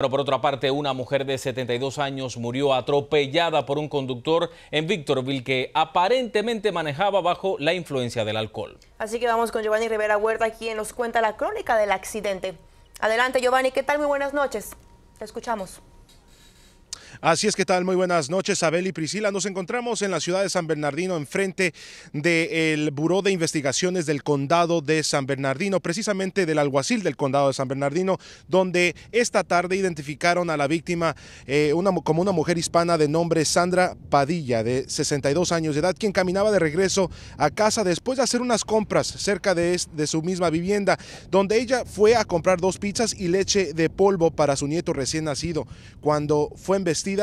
Pero por otra parte, una mujer de 72 años murió atropellada por un conductor en Victorville que aparentemente manejaba bajo la influencia del alcohol. Así que vamos con Giovanni Rivera Huerta, quien nos cuenta la crónica del accidente. Adelante, Giovanni, ¿qué tal? Muy buenas noches. Te escuchamos. Así es que tal, muy buenas noches, Abel y Priscila. Nos encontramos en la ciudad de San Bernardino, enfrente del Buró de Investigaciones del Condado de San Bernardino, precisamente del alguacil del Condado de San Bernardino, donde esta tarde identificaron a la víctima eh, como una mujer hispana de nombre Sandra Padilla, de 62 años de edad, quien caminaba de regreso a casa después de hacer unas compras cerca de, de su misma vivienda, donde ella fue a comprar dos pizzas y leche de polvo para su nieto recién nacido. Cuando fue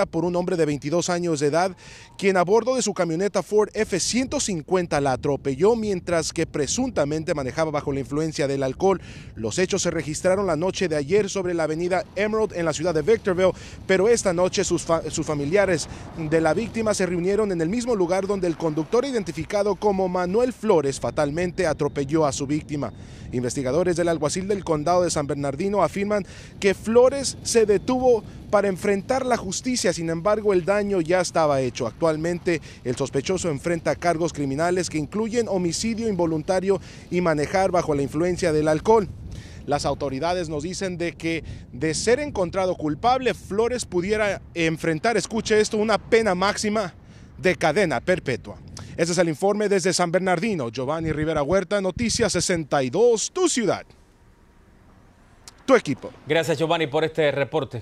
por un hombre de 22 años de edad, quien a bordo de su camioneta Ford F-150 la atropelló mientras que presuntamente manejaba bajo la influencia del alcohol. Los hechos se registraron la noche de ayer sobre la avenida Emerald en la ciudad de Victorville, pero esta noche sus, sus familiares de la víctima se reunieron en el mismo lugar donde el conductor identificado como Manuel Flores fatalmente atropelló a su víctima. Investigadores del alguacil del condado de San Bernardino afirman que Flores se detuvo para enfrentar la justicia, sin embargo el daño ya estaba hecho. Actualmente el sospechoso enfrenta cargos criminales que incluyen homicidio involuntario y manejar bajo la influencia del alcohol. Las autoridades nos dicen de que de ser encontrado culpable, Flores pudiera enfrentar, escuche esto, una pena máxima de cadena perpetua. Este es el informe desde San Bernardino. Giovanni Rivera Huerta, Noticias 62, tu ciudad. Tu equipo. Gracias Giovanni por este reporte.